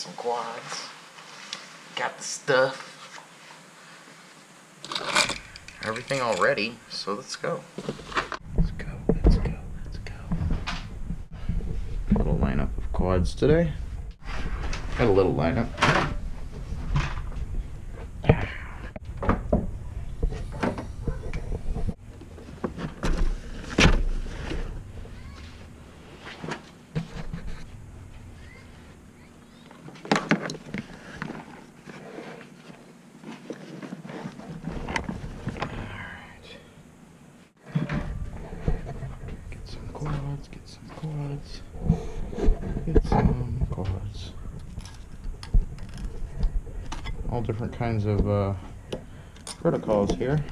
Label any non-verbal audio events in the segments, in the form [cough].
some quads. Got the stuff. Everything all ready, so let's go. Let's go, let's go, let's go. Little lineup of quads today. Got a little lineup. Get some quads, get some quads, get some quads. All different kinds of uh, protocols here.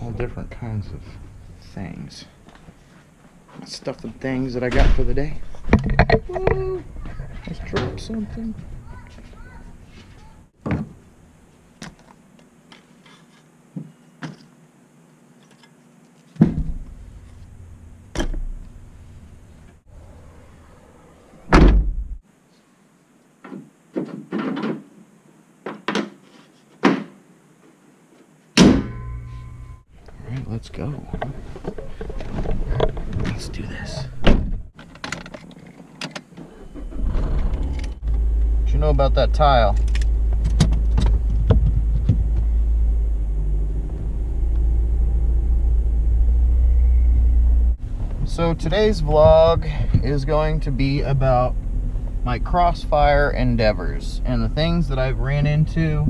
All different kinds of things. Stuff and things that I got for the day. Woo! Let's something. All right, let's go. Let's do this. What you know about that tile? So today's vlog is going to be about my crossfire endeavors and the things that I've ran into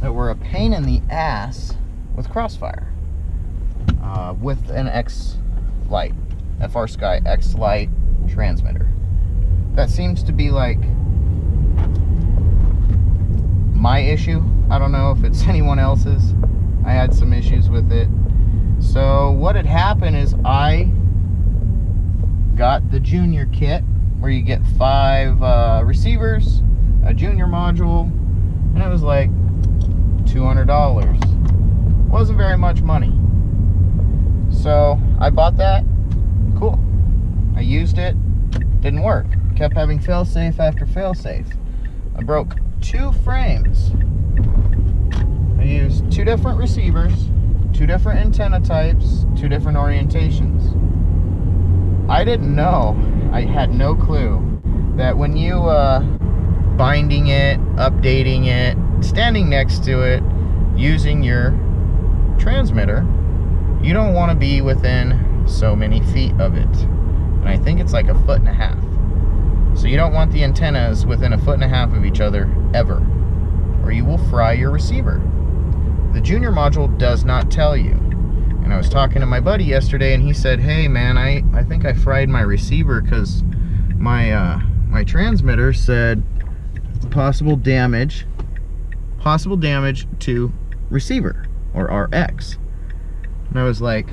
that were a pain in the ass with Crossfire uh, with an X Lite, FrSky X Lite transmitter. That seems to be like my issue. I don't know if it's [laughs] anyone else's. I had some issues with it. So, what had happened is I got the junior kit where you get five uh, receivers, a junior module, and it was like $200. Wasn't very much money. So I bought that. Cool. I used it. Didn't work. Kept having failsafe after failsafe. I broke two frames. I used two different receivers, two different antenna types, two different orientations. I didn't know, I had no clue, that when you uh, binding it, updating it, standing next to it, using your transmitter, you don't want to be within so many feet of it. And I think it's like a foot and a half. So you don't want the antennas within a foot and a half of each other ever, or you will fry your receiver. The junior module does not tell you. And I was talking to my buddy yesterday and he said, hey man, I, I think I fried my receiver because my, uh, my transmitter said possible damage, possible damage to receiver or RX. And I was like,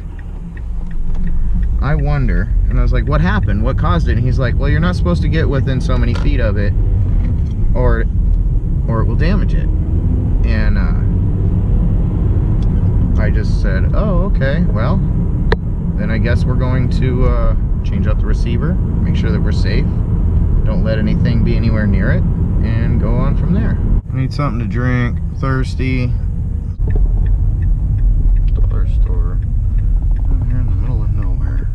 I wonder. And I was like, what happened? What caused it? And he's like, well, you're not supposed to get within so many feet of it or or it will damage it. And uh, I just said, oh, okay, well, then I guess we're going to uh, change out the receiver, make sure that we're safe, don't let anything be anywhere near it, and go on from there. I need something to drink, thirsty. Dollar store. Out here in the middle of nowhere.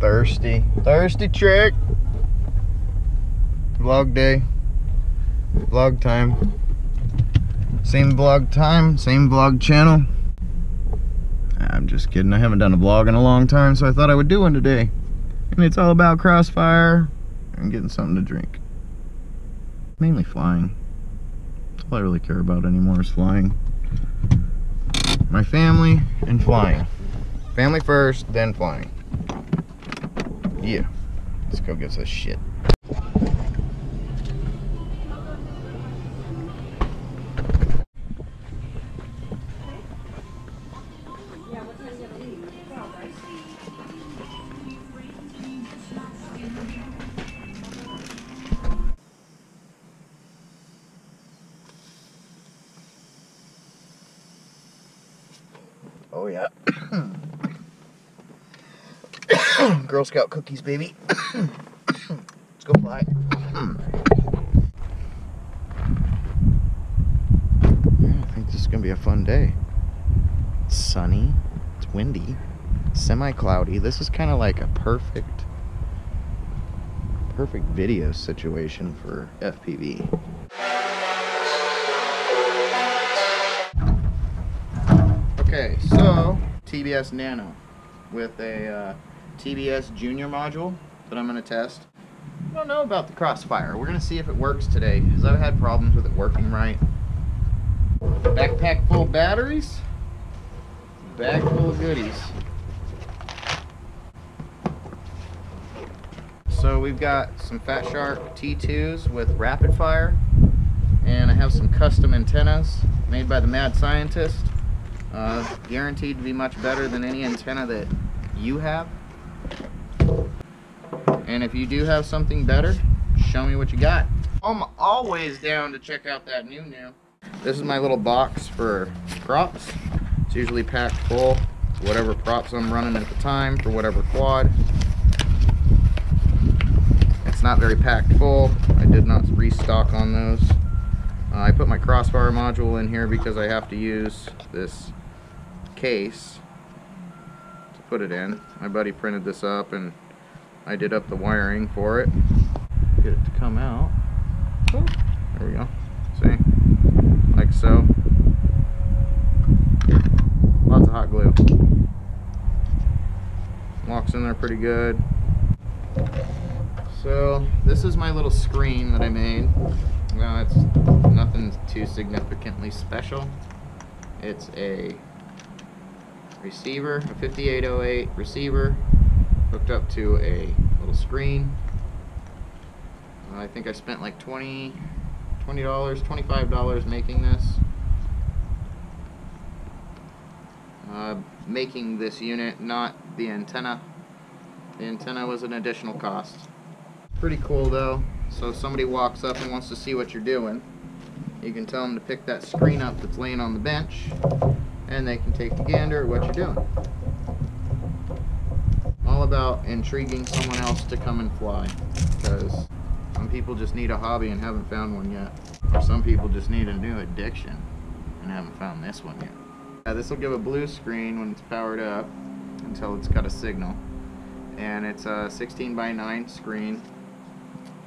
Thirsty. Thirsty trick. Vlog day. Vlog time. Same vlog time, same vlog channel. I'm just kidding. I haven't done a vlog in a long time, so I thought I would do one today. And it's all about crossfire and getting something to drink. Mainly flying. That's all I really care about anymore is flying. My family and flying. Family first, then flying. Yeah. Let's go give us a shit. Oh yeah. [clears throat] Girl Scout cookies, baby. [coughs] Let's go fly. yeah, I think this is gonna be a fun day. It's sunny. It's windy. Semi-cloudy. This is kind of like a perfect, perfect video situation for FPV. Okay, so TBS Nano with a uh, TBS Junior module that I'm going to test. I don't know about the Crossfire. We're going to see if it works today because I've had problems with it working right. Backpack full of batteries, bag full of goodies. So we've got some Fat Shark T2s with RapidFire and I have some custom antennas made by the Mad Scientist. Uh, guaranteed to be much better than any antenna that you have. And if you do have something better, show me what you got. I'm always down to check out that new new. This is my little box for props. It's usually packed full, whatever props I'm running at the time for whatever quad. It's not very packed full. I did not restock on those. Uh, I put my crossfire module in here because I have to use this case to put it in. My buddy printed this up and I did up the wiring for it. Get it to come out. There we go. See? Like so. Lots of hot glue. Locks in there pretty good. So this is my little screen that I made. Well, it's nothing too significantly special. It's a receiver, a 5808 receiver hooked up to a little screen. I think I spent like 20 $20, $25 making this. Uh, making this unit, not the antenna. The antenna was an additional cost. Pretty cool though. So if somebody walks up and wants to see what you're doing, you can tell them to pick that screen up that's laying on the bench and they can take a gander at what you're doing. All about intriguing someone else to come and fly because some people just need a hobby and haven't found one yet. Or some people just need a new addiction and haven't found this one yet. This will give a blue screen when it's powered up until it's got a signal. And it's a 16 by 9 screen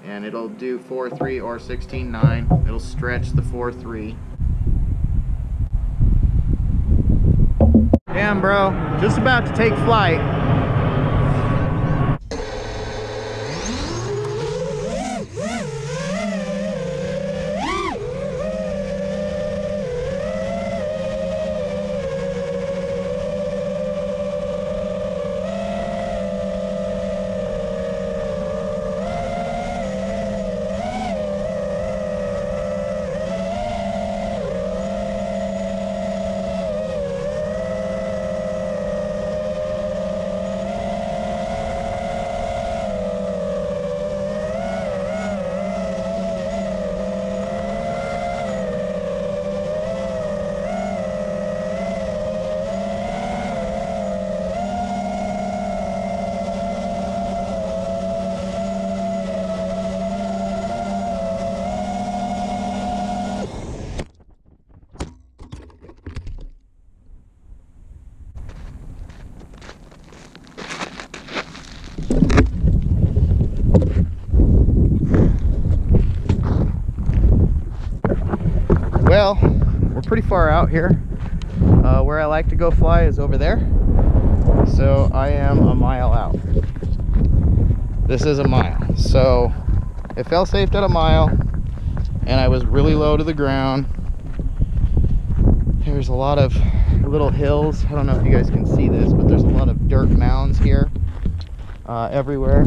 and it'll do 4.3 or 16.9. It'll stretch the 4.3. Damn, bro. Just about to take flight. Well, we're pretty far out here. Uh, where I like to go fly is over there. So I am a mile out. This is a mile. So it fell safe at a mile and I was really low to the ground. There's a lot of little hills. I don't know if you guys can see this, but there's a lot of dirt mounds here uh, everywhere.